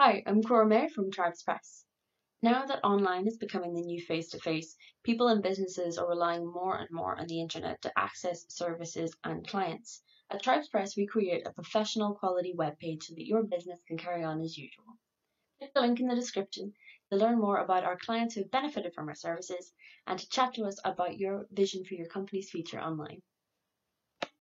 Hi, I'm Corragh-May from Tribes Press. Now that online is becoming the new face to face, people and businesses are relying more and more on the internet to access services and clients. At Tribes Press, we create a professional quality web page so that your business can carry on as usual. Click the link in the description to learn more about our clients who have benefited from our services and to chat to us about your vision for your company's future online.